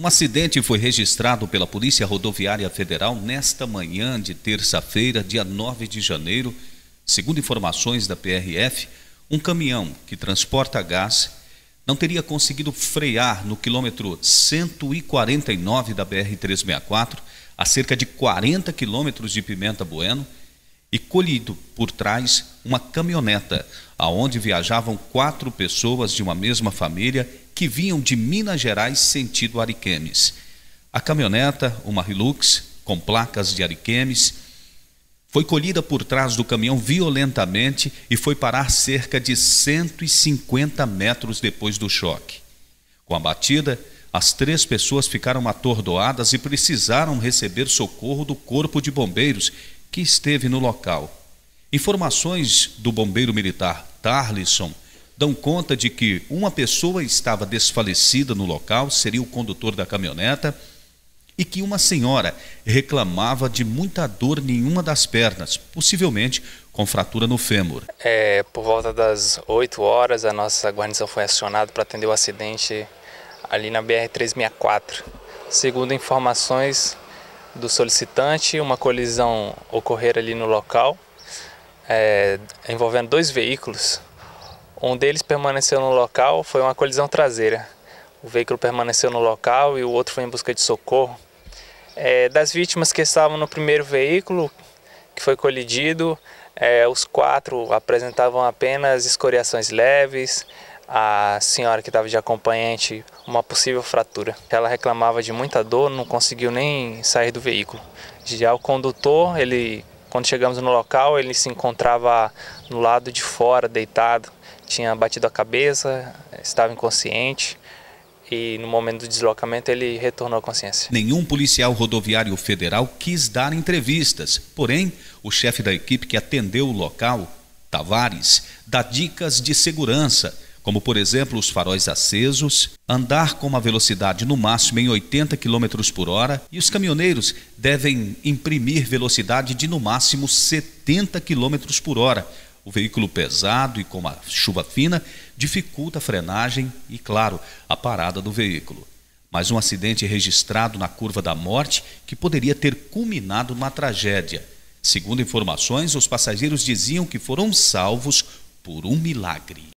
Um acidente foi registrado pela Polícia Rodoviária Federal nesta manhã de terça-feira, dia 9 de janeiro. Segundo informações da PRF, um caminhão que transporta gás não teria conseguido frear no quilômetro 149 da BR-364, a cerca de 40 quilômetros de Pimenta Bueno, e colhido por trás uma caminhoneta, aonde viajavam quatro pessoas de uma mesma família que vinham de Minas Gerais sentido Ariquemes. A caminhoneta, uma Hilux, com placas de Ariquemes, foi colhida por trás do caminhão violentamente e foi parar cerca de 150 metros depois do choque. Com a batida, as três pessoas ficaram atordoadas e precisaram receber socorro do Corpo de Bombeiros, que esteve no local. Informações do bombeiro militar Tarlisson dão conta de que uma pessoa estava desfalecida no local, seria o condutor da caminhoneta, e que uma senhora reclamava de muita dor em uma das pernas, possivelmente com fratura no fêmur. É, por volta das 8 horas, a nossa guarnição foi acionada para atender o acidente ali na BR-364. Segundo informações do solicitante, uma colisão ocorrer ali no local, é, envolvendo dois veículos. Um deles permaneceu no local, foi uma colisão traseira. O veículo permaneceu no local e o outro foi em busca de socorro. É, das vítimas que estavam no primeiro veículo, que foi colidido, é, os quatro apresentavam apenas escoriações leves, a senhora que estava de acompanhante uma possível fratura. Ela reclamava de muita dor, não conseguiu nem sair do veículo. Já o condutor, ele, quando chegamos no local, ele se encontrava no lado de fora, deitado, tinha batido a cabeça, estava inconsciente. E no momento do deslocamento ele retornou à consciência. Nenhum policial rodoviário federal quis dar entrevistas, porém, o chefe da equipe que atendeu o local, Tavares, dá dicas de segurança como por exemplo os faróis acesos, andar com uma velocidade no máximo em 80 km por hora e os caminhoneiros devem imprimir velocidade de no máximo 70 km por hora. O veículo pesado e com a chuva fina dificulta a frenagem e, claro, a parada do veículo. Mas um acidente registrado na curva da morte que poderia ter culminado numa tragédia. Segundo informações, os passageiros diziam que foram salvos por um milagre.